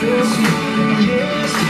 kiss, kiss.